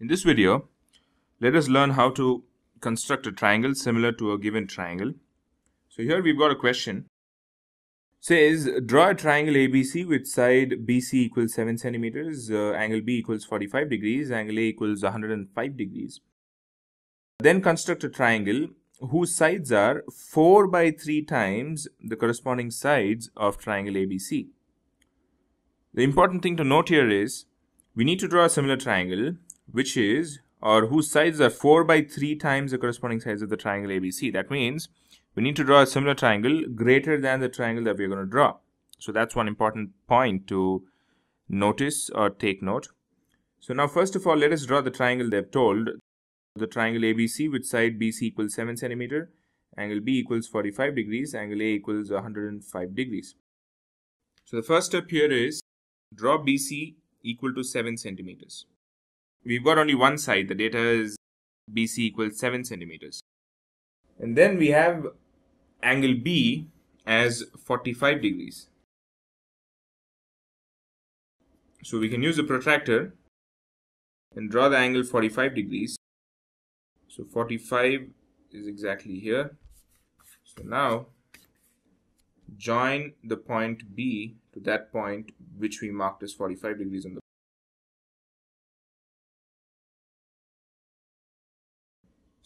In this video, let us learn how to construct a triangle similar to a given triangle. So here we've got a question. It Says draw a triangle ABC with side BC equals 7 centimeters, uh, angle B equals 45 degrees, angle A equals 105 degrees. Then construct a triangle whose sides are 4 by 3 times the corresponding sides of triangle ABC. The important thing to note here is we need to draw a similar triangle which is or whose sides are 4 by 3 times the corresponding sides of the triangle ABC. That means we need to draw a similar triangle greater than the triangle that we're going to draw. So that's one important point to notice or take note. So now first of all, let us draw the triangle they've told. The triangle ABC with side BC equals 7 centimeter, angle B equals 45 degrees, angle A equals 105 degrees. So the first step here is draw BC equal to 7 centimeters we've got only one side. The data is BC equals 7 centimeters. And then we have angle B as 45 degrees. So we can use a protractor and draw the angle 45 degrees. So 45 is exactly here. So now join the point B to that point which we marked as 45 degrees on the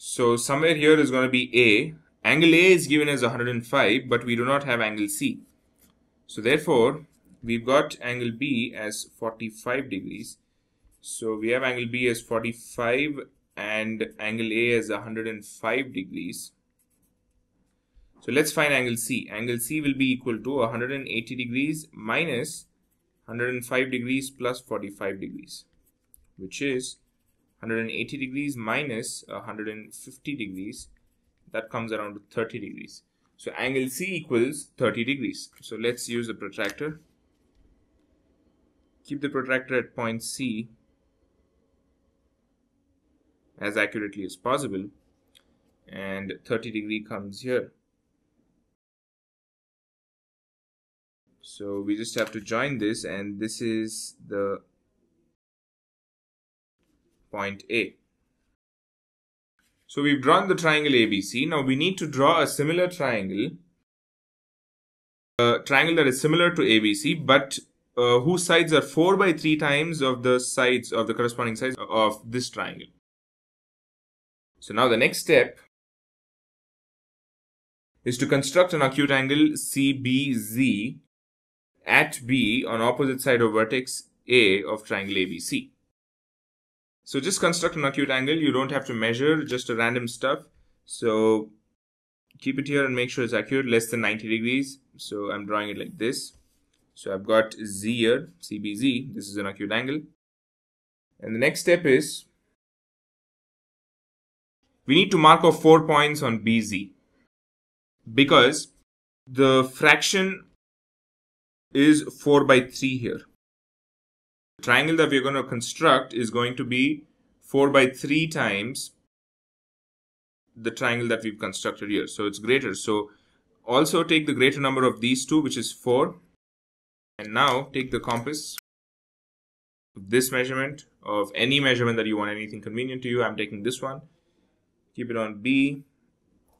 So somewhere here is going to be A. Angle A is given as 105, but we do not have angle C. So therefore, we've got angle B as 45 degrees. So we have angle B as 45 and angle A as 105 degrees. So let's find angle C. Angle C will be equal to 180 degrees minus 105 degrees plus 45 degrees, which is 180 degrees minus 150 degrees that comes around to 30 degrees. So angle C equals 30 degrees. So let's use a protractor. Keep the protractor at point C as accurately as possible and 30 degree comes here. So we just have to join this and this is the point A. So we've drawn the triangle ABC. Now we need to draw a similar triangle, a triangle that is similar to ABC, but uh, whose sides are 4 by 3 times of the sides of the corresponding sides of this triangle. So now the next step is to construct an acute angle CBZ at B on opposite side of vertex A of triangle ABC. So just construct an acute angle. You don't have to measure just a random stuff. So keep it here and make sure it's accurate, less than 90 degrees. So I'm drawing it like this. So I've got Z here, CBZ. This is an acute angle. And the next step is we need to mark off four points on BZ because the fraction is 4 by 3 here triangle that we're going to construct is going to be 4 by 3 times the triangle that we've constructed here. So it's greater. So also take the greater number of these two, which is 4. And now take the compass this measurement of any measurement that you want, anything convenient to you. I'm taking this one. Keep it on B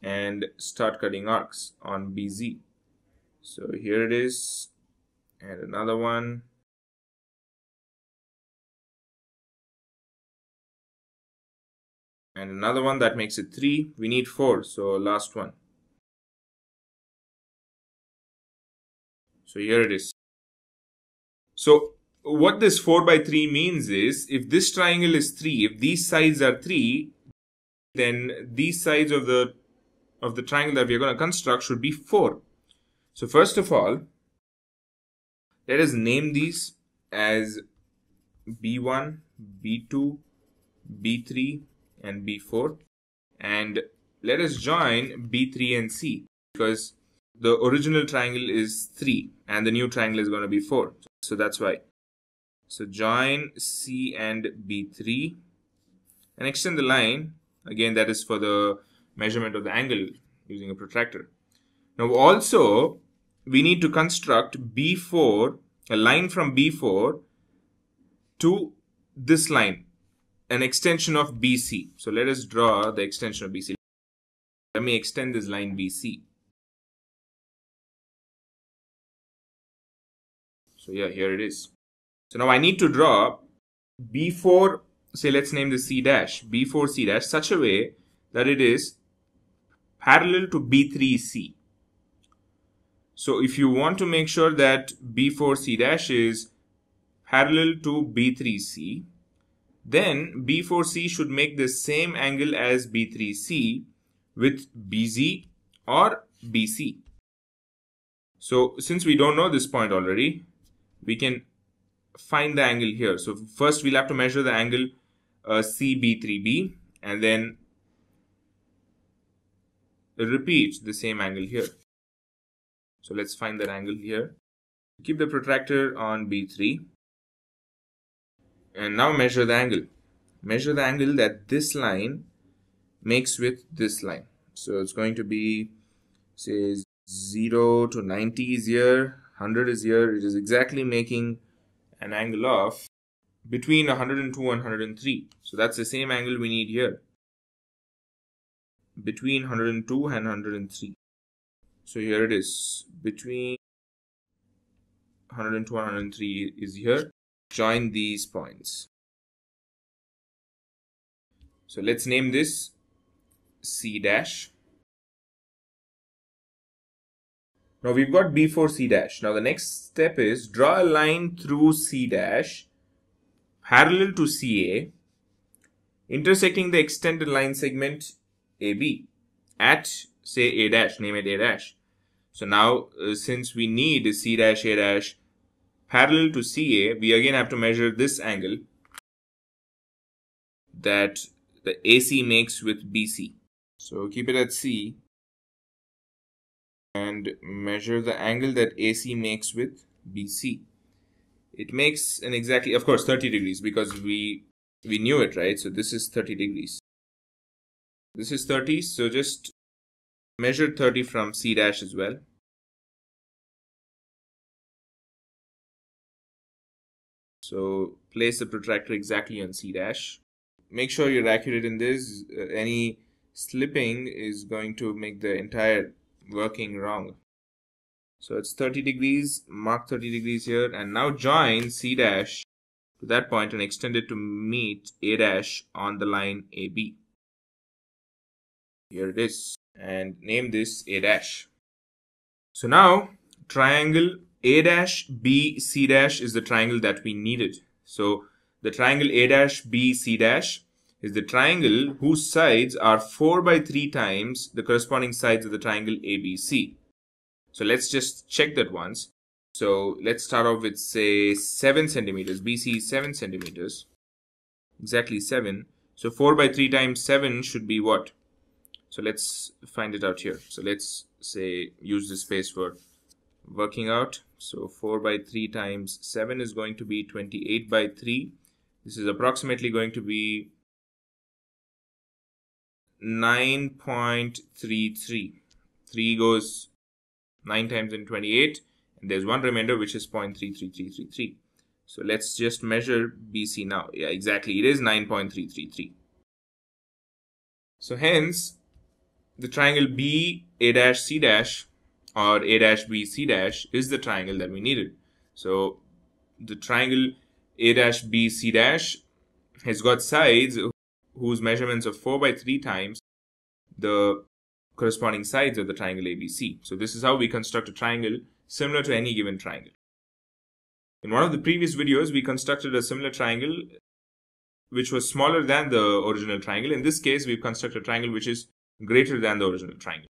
and start cutting arcs on BZ. So here it is. And another one. And another one that makes it 3 we need 4 so last one. So here it is. So what this 4 by 3 means is if this triangle is 3 if these sides are 3 then these sides of the of the triangle that we're going to construct should be 4 so first of all let us name these as b1 b2 b3 and B4 and let us join B3 and C because the original triangle is 3 and the new triangle is going to be 4 so that's why. So join C and B3 and extend the line. Again that is for the measurement of the angle using a protractor. Now also we need to construct B4 a line from B4 to this line an extension of BC. So let us draw the extension of BC. Let me extend this line BC. So yeah, here it is. So now I need to draw B4, say let's name this C dash, B4 C dash such a way that it is parallel to B3C. So if you want to make sure that B4 C dash is parallel to B3C, then B4C should make the same angle as B3C with BZ or BC. So since we don't know this point already, we can find the angle here. So first we'll have to measure the angle uh, CB3B and then repeat the same angle here. So let's find that angle here. Keep the protractor on B3 and now measure the angle. Measure the angle that this line makes with this line. So it's going to be say 0 to 90 is here, 100 is here. It is exactly making an angle of between 102 and 103. So that's the same angle we need here. Between 102 and 103. So here it is. Between 102 and 103 is here. Join these points. So let's name this C dash. Now we've got B4 C dash. Now the next step is draw a line through C dash parallel to CA intersecting the extended line segment AB at say A dash, name it A dash. So now uh, since we need C dash A dash parallel to CA, we again have to measure this angle that the AC makes with BC. So keep it at C and measure the angle that AC makes with BC. It makes an exactly, of course, 30 degrees because we we knew it, right? So this is 30 degrees. This is 30, so just measure 30 from C dash as well. So place the protractor exactly on C dash. Make sure you're accurate in this. Uh, any slipping is going to make the entire working wrong. So it's 30 degrees, mark 30 degrees here, and now join C dash to that point and extend it to meet A dash on the line AB. Here it is, and name this A dash. So now, triangle A dash B C dash is the triangle that we needed. So the triangle A dash B C dash is the triangle whose sides are 4 by 3 times the corresponding sides of the triangle ABC. So let's just check that once. So let's start off with say 7 centimeters. BC is 7 centimeters. Exactly 7. So 4 by 3 times 7 should be what? So let's find it out here. So let's say use this space for working out. So 4 by 3 times 7 is going to be 28 by 3. This is approximately going to be 9.33. 3 goes 9 times in 28 and there's one remainder which is 0.33333. So let's just measure BC now. Yeah, exactly. It is 9.333. So hence, the triangle B A dash C dash or A dash B C dash is the triangle that we needed. So the triangle A dash B C dash has got sides whose measurements are 4 by 3 times the corresponding sides of the triangle ABC. So this is how we construct a triangle similar to any given triangle. In one of the previous videos, we constructed a similar triangle which was smaller than the original triangle. In this case, we've constructed a triangle which is greater than the original triangle.